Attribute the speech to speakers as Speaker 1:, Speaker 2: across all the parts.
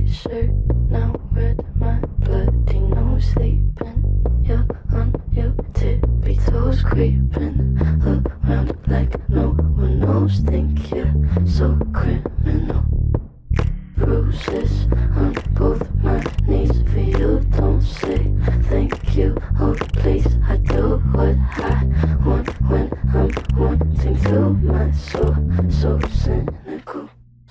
Speaker 1: shirt. Now red, my bloody nose sleeping. You're on your tippy toes creeping around like no one knows. Think you're so criminal. Bruises on both my knees for you. Don't say thank you. Oh, please, I do what I want when I'm wanting to. My soul, so cynical.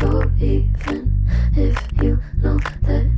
Speaker 1: you even if you know that